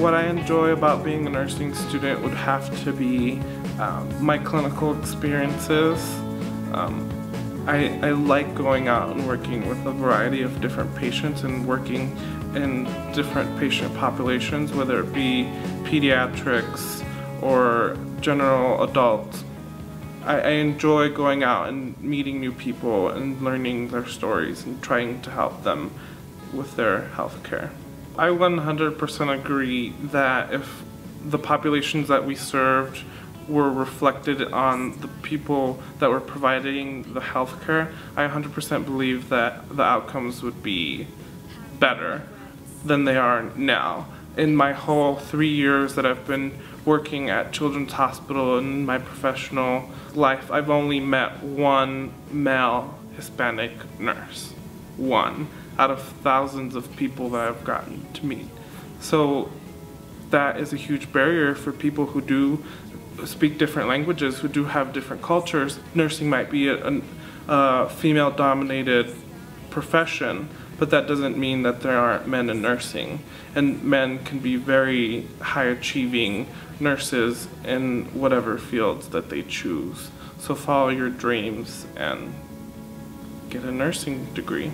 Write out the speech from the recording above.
What I enjoy about being a nursing student would have to be um, my clinical experiences. Um, I, I like going out and working with a variety of different patients and working in different patient populations, whether it be pediatrics or general adults. I, I enjoy going out and meeting new people and learning their stories and trying to help them with their health care. I 100% agree that if the populations that we served were reflected on the people that were providing the health care, I 100% believe that the outcomes would be better than they are now. In my whole three years that I've been working at Children's Hospital in my professional life, I've only met one male Hispanic nurse. One out of thousands of people that I've gotten to meet. So that is a huge barrier for people who do speak different languages, who do have different cultures. Nursing might be a, a female dominated profession, but that doesn't mean that there aren't men in nursing. And men can be very high achieving nurses in whatever fields that they choose. So follow your dreams and get a nursing degree.